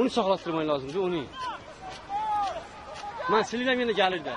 uni sog'lashtirmang lozimda uni man silida meni galida.